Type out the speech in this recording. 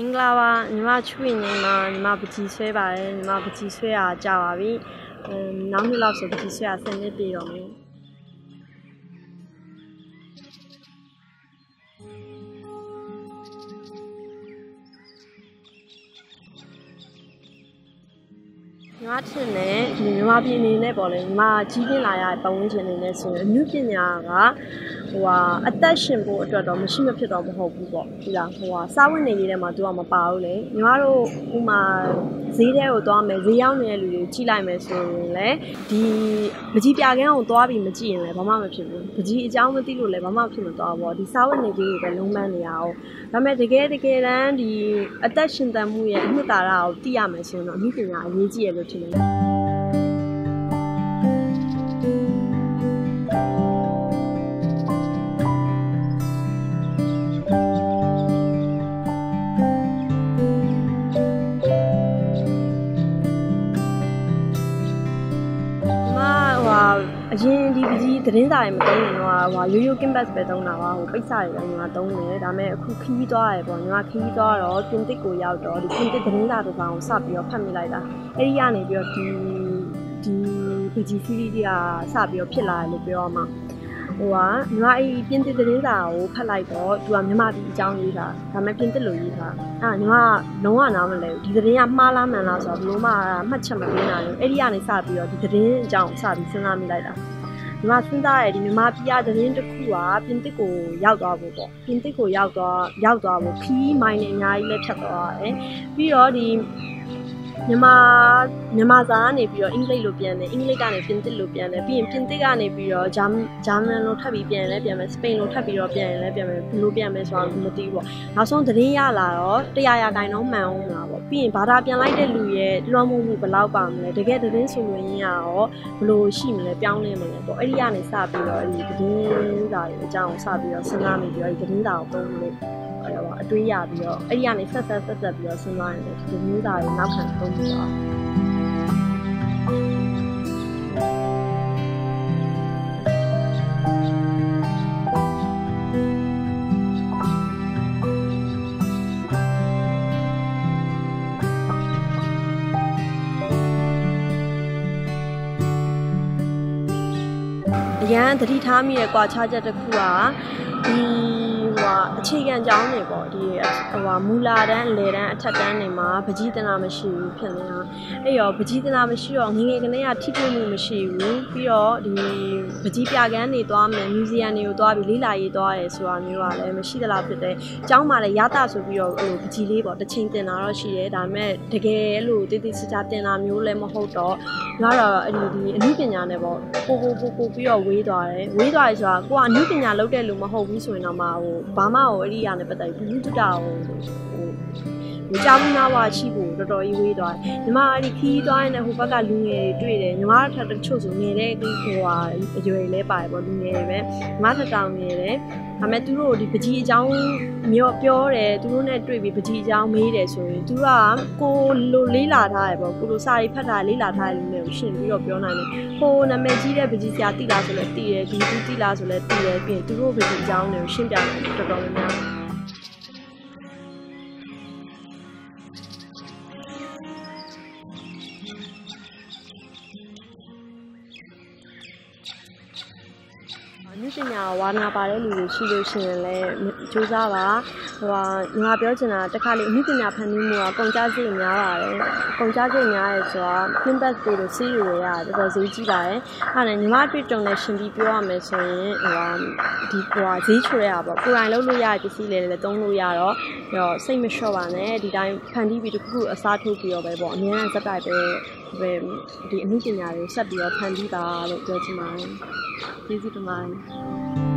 မင်္ဂလာပါညီမချွေနေမှာညီမပကြီးဆွဲပါတယ်ညီမပကြီးဆွဲတာကြာပါပြီအမ်နောက်နှစ်လောက်ဆိုပကြီးဆွဲတာ10နှစ်ပြည့်တော့မယ် ညီမထင်တယ်ဒီမြန်မာပြည်အနေနဲ့ပေါ့လေညီမကြီးပြင်းလာရတဲ့ပတ်ဝန်းကျင်အနေနဲ့ဆိုရင်အမှုပညာကဟိုဟာအသက်ရှင်ဖို့အတွက်တော့မရှိမဖြစ်တော့မဟုတ်ဘူးပေါ့ဒီလားဟိုဟာစားဝင်နေလေးထဲမှာသူကမပါဘူးလေညီမတို့ဥမာဈေးထဲကိုသွားမယ်ဈေးရောက်နေတဲ့လူတွေကိုကြည့်လိုက်မယ်ဆိုရင်လေဒီပကြီးပြကန်းကိုသွားပြီးမကြည့်ရင်လည်းဘာမှမဖြစ်ဘူးပကြီးအကြောင်းမသိလို့လည်းဘာမှဖြစ်မသွားဘူးပေါ့ဒီစားဝင်နေလေးတွေပဲလုံးပန်းနေရအောင်ဒါပေမဲ့တကယ်တကယ်တမ်းဒီအသက်ရှင်တန်မှုရဲ့အနှစ်သာရကိုသိရမယ်ဆိုရင်တော့အမှုပညာအရေးကြီးရလို့ထင်တ အရင်ဒီပကြီးသတင်းစာတွေမသုံးရင်တော့ဟိုရိုးရိုး campus ပဲသုံးတာပါဟိုပိတ်စာတွေလည်းညီမသုံးတယ်ဒါပေမဲ့အခုခီးသွားရပေါ့ညီမခီးသွားတော့ပြင်တစ်ကိုရောက်တော့ဒီပြင်တစ်သတင်းစာတစ်စောင်ကိုစပြီးတော့ဖတ်မိလိုက်တာအဲ့ဒီကနေပြီးတော့ဒီဒီပကြီး series တွေကစပြီးတော့ဖြစ်လာတယ်လို့ပြောရမှာ ဟိုကညီမအဲ့ပြင်တစ်သတင်းစာကိုဖတ်လိုက်တော့သူကမြန်မာပြည်အကြောင်းရေးတာဒါပေမဲ့ပြင်တစ်လိုရေးတာအဲ့ညီမလုံးဝနားမလဲဘူးဒီသတင်းကမှားလားမှန်လားဆိုတော့ဘလို့မှမှတ်ချက်မပေးနိုင်ဘူးအဲ့ဒီကနေစပြီးတော့ဒီသတင်းအကြောင်းစပြီးစဉ်းစားမိလိုက်တာဒီမှာစဉ်းစားရဒီမြန်မာပြည်ကသတင်းတစ်ခုကပြင်တစ်ကိုရောက်သွားဖို့ပေါ့ပြင်တစ်ကိုရောက်သွားရောက်သွားဖို့ခီးမိုင်းနဲ့အများကြီးလည်းဖြတ်သွားရတယ်ပြီးတော့ဒီ မြန်မာမြန်မာစာကနေပြီးတော့အင်္ဂလိပ်လိုပြန်တယ်အင်္ဂလိပ်ကနေပြင်သစ်လိုပြန်တယ်ပြီးရင်ပြင်သစ်ကနေပြီးတော့ဂျာဂျာမန်လိုထပ်ပြီးပြန်လဲပြန်မယ်စပိန်လိုထပ်ပြီးတော့ပြန်ရင်လည်းပြန်မယ်ဘယ်လိုပြန်မယ်ဆိုတာမသိဘူးပေါ့နောက်ဆုံးသတင်းရလာတော့တရားရာဂိုင်တော့မှန်အောင်မလားပေါ့ပြီးရင်ဘာသာပြန်လိုက်တဲ့လူရဲ့လွှမ်းမိုးမှုဘယ်လောက်ပါမလဲတကယ်သတင်းဆိုလို့ရင်းရရောဘယ်လိုရှိမလဲပြောင်းလဲမလဲပေါ့အဲ့ဒီကနေစပြီးတော့အဲ့ဒီသတင်းစာတွေအကြောင်းစပြီးတော့စဉ်းစားနေပြီးတော့ဒီသတင်းစာကိုသုံးလို့အဲ့ တော့အတွေးရပြီးတော့အဲ့ဒီကနေဆက်ဆက်ဆက်ဆက်ပြီးတော့စဉ်းစားရတယ်ဒီမျိုးသားတွေနောက်ခံသုံးပြီးတော့အရန်သတိထားမိတဲ့ကွာခြားချက်တစ်ခုကဒီဟိုအခြေခံကြောင်းတွေပေါ့ဒီဟိုမူလာတန်းလေတန်းအထက်တန်းတွေမှာပကြီးတနာမရှိဘူးဖြစ်နေတာအဲ့ရောပကြီးတနာမရှိတော့ငငယ်ကလေးကထိတွေ့မှုမရှိဘူးပြီးတော့ဒီပကြီးပြကန်းတွေသွားမယ်မြူဇီယံတွေကိုသွားပြီးလေးလာရေးသွားရဲဆိုတာမျိုးကလည်းမရှိသလားဖြစ်တယ်။ကျောင်းမှာလည်းရတာဆိုပြီးတော့ဟိုပကြီးလေးပေါ့တစ်ချိန်တင်တာတော့ရှိရဲဒါပေမဲ့တကယ်အဲ့လိုတိတိကျကျတင်တာမျိုးလည်းမဟုတ်တော့ငါတော့အဲ့ဒီဒီအမှုပညာနဲ့ပေါ့ပို့ပို့ပို့ပို့ပြီးတော့ဝေးသွားတယ်ဝေးသွားရဆိုတာကိုကအမှုပညာလုပ်တဲ့လူမဟုတ်ဘူးဆိုရင်တော့မှဟိုဘာမှဟိုအဲ့ဒီရနဲ့ပတ်သက်ပြီးဘူးတူတာဟိုဟိုဟိုကြောင်းနာဝါရှိဖို့တော်တော်ကြီးဝေးသွားတယ်ညီမအဲ့ဒီခီးသွားရင်ဟိုဘက်ကလူငယ်တွေတွေ့တယ်ညီမထက်တချို့ဆိုငယ်တဲ့ဟိုဟာအရွယ်လေးပါတယ်ပေါ့လူငယ်တွေပဲညီမထက်တောင်ငယ်တယ်ဒါပေမဲ့သူတို့ဒီပကြီးအကြောင်းမျိုးပြောတယ်သူတို့နဲ့တွေ့ပြီးပကြီးအကြောင်းမေးတယ်ဆိုရင်သူကကိုလိုလေးလာထားရပေါ့ကိုလိုစာရီဖတ်ထားလေးလာထားတဲ့လူမျိုးကိုရှင်းပြီးတော့ပြောနိုင်တယ်ဟိုနာမည်ကြီးတဲ့ပကြီးဆရာတိလားဆိုလဲတိတယ်ဒီသူတိလားဆိုလဲတိတယ်ပြီးရင်သူတို့ပကြီးအကြောင်းတွေကိုရှင်းပြနိုင်တယ်တော်တော်များ များနုပညာဝါနာပါတဲ့လူတွေရှိလို့ရှိရင်လည်းစူးစမ်းပါဟိုဟာငါပြောချင်တာတခါလေအမှုပညာဖန်တီးမှုကကုန်ကြစိတ်များပါတယ်ကုန်ကြစိတ်များရဲဆိုတော့ feedback တွေလို့စီးတွေရတော်တော်ဈေးကြီးပါတယ်အဲ့ဒါနဲ့ညီမတွေ့ကြုံနဲ့ရှင်ပြီးပြောရမယ်ဆိုရင်ဟိုဟာဒီဟိုဟာဈေးချိုရတာပေါ့ကိုယ်တိုင်လုပ်လို့ရတဲ့ပစ္စည်းလေးလည်းသုံးလို့ရတော့တော့စိတ်မလျှော့ပါနဲ့ဒီတိုင်းဖန်တီးပြီးတခုခုအစားထိုးပြီးတော့ပဲပေါ့အများအားစက်တိုက်ပဲ ပဲဒီအမှုပညာတွေဆက်ပြီးတော့ဖန်တီးတာလို့ပြောချင်ပါတယ်ကျေးဇူးတင်ပါတယ်